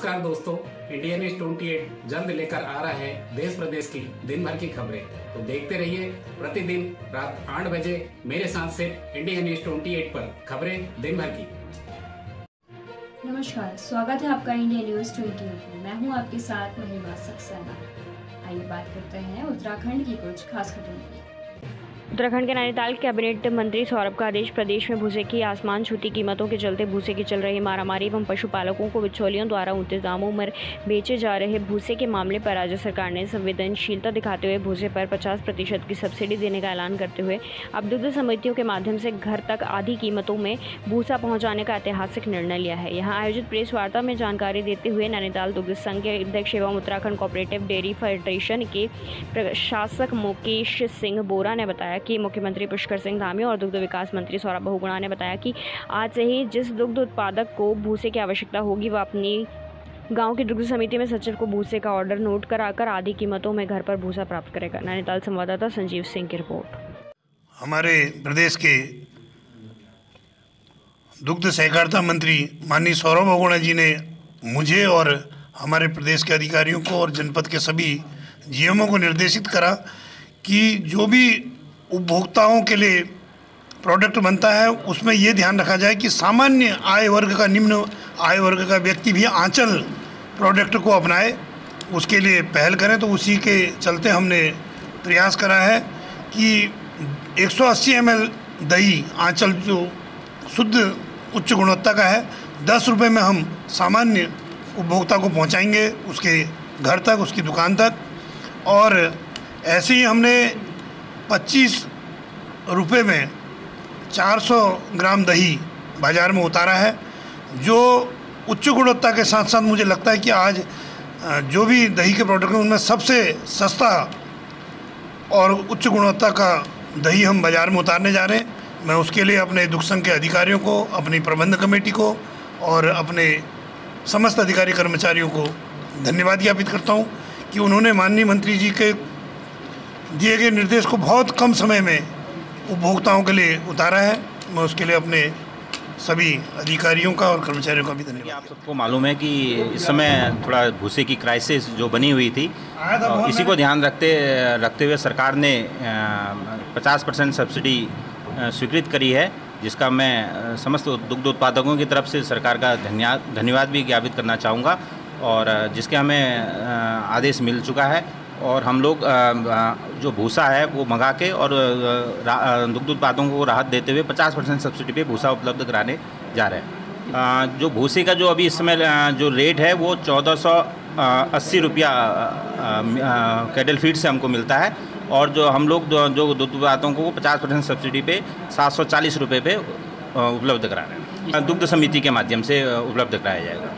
नमस्कार दोस्तों India news twenty eight जल्द लेकर आ रहा है देश प्रदेश की दिन भर की खबरें। तो देखते रहिए, प्रतिदिन रात आठ बजे मेरे साथ से इंडिया न्यूज़ ट्वेंटी एट पर खबरें दिन भर की। नमस्कार, स्वागत है आपका इंडिया न्यूज़ ट्वेंटी में। मैं हूँ आपके साथ महिमा सक्सेना आइए बात करते हैं उत्तराखंड की कुछ खास खबरों की। उत्तराखंड के नैनीताल कैबिनेट मंत्री सौरभ का आदेश, प्रदेश में भूसे की आसमान, छूती कीमतों के चलते भूसे की चल रही मारामारी एवं पशुपालकों को बिचौलियों द्वारा ऊँचे दामों में बेचे जा रहे भूसे के मामले पर राज्य सरकार ने संवेदनशीलता दिखाते हुए भूसे पर 50 प्रतिशत की सब्सिडी देने का ऐलान करते हुए अब दुग्ध समितियों के माध्यम से घर तक आधी कीमतों में भूसा पहुँचाने का ऐतिहासिक निर्णय लिया है। यहाँ आयोजित प्रेस वार्ता में जानकारी देते हुए नैनीताल दुग्ध संघ के अध्यक्ष एवं उत्तराखंड कॉपरेटिव डेयरी फेडरेशन के प्रशासक मुकेश सिंह बोरा ने बताया कि मुख्यमंत्री पुष्कर सिंह धामी और दुग्ध विकास मंत्री सौरभ बहुगुणा ने बताया कि आज से ही जिस दुग्ध उत्पादक को भूसे की आवश्यकता होगी, वह अपनी गाँव की दुग्ध समिति में सचिव को भूसे का ऑर्डर नोट कराकर आधी कीमतों में घर पर भूसा प्राप्त करेगा। नैनीताल संवाददाता संजीव सिंह की रिपोर्ट। हमारे प्रदेश के दुग्ध सहकारिता मंत्री माननीय सौरभ बहुगुणा जी ने मुझे और हमारे प्रदेश के अधिकारियों को और जनपद के सभी जीएमओ को निर्देशित करा कि जो भी उपभोक्ताओं के लिए प्रोडक्ट बनता है, उसमें ये ध्यान रखा जाए कि सामान्य आय वर्ग का निम्न आय वर्ग का व्यक्ति भी आंचल प्रोडक्ट को अपनाए, उसके लिए पहल करें। तो उसी के चलते हमने प्रयास करा है कि 180 ml दही आंचल जो शुद्ध उच्च गुणवत्ता का है, दस रुपये में हम सामान्य उपभोक्ता को पहुंचाएँगे, उसके घर तक, उसकी दुकान तक। और ऐसे ही हमने 25 रुपये में 400 ग्राम दही बाज़ार में उतारा है, जो उच्च गुणवत्ता के साथ साथ मुझे लगता है कि आज जो भी दही के प्रोडक्ट हैं, उनमें सबसे सस्ता और उच्च गुणवत्ता का दही हम बाज़ार में उतारने जा रहे हैं। मैं उसके लिए अपने दुख संघ के अधिकारियों को, अपनी प्रबंध कमेटी को और अपने समस्त अधिकारी कर्मचारियों को धन्यवाद ज्ञापित करता हूँ कि उन्होंने माननीय मंत्री जी के दिए गए निर्देश को बहुत कम समय में उपभोक्ताओं के लिए उतारा है। मैं उसके लिए अपने सभी अधिकारियों का और कर्मचारियों का भी धन्यवाद। आप सबको मालूम है कि इस समय थोड़ा भूसे की क्राइसिस जो बनी हुई थी इसी को ध्यान रखते रखते हुए सरकार ने 50 परसेंट सब्सिडी स्वीकृत करी है जिसका मैं समस्त दुग्ध उत्पादकों की तरफ़ से सरकार का धन्यवाद धन्यवाद भी ज्ञापित करना चाहूँगा। और जिसके हमें आदेश मिल चुका है और हम लोग जो भूसा है वो मंगा के और दुग्ध उत्पादों को राहत देते हुए 50 परसेंट सब्सिडी पे भूसा उपलब्ध कराने जा रहे हैं। जो भूसे का जो अभी इस समय जो रेट है वो चौदह सौ अस्सी रुपया कैटल फ़ीड से हमको मिलता है और जो हम लोग जो दुग्ध उत्पादों को 50 परसेंट सब्सिडी पे सात सौ चालीस रुपये पे उपलब्ध करा रहे हैं। दुग्ध समिति के माध्यम से उपलब्ध कराया जाएगा।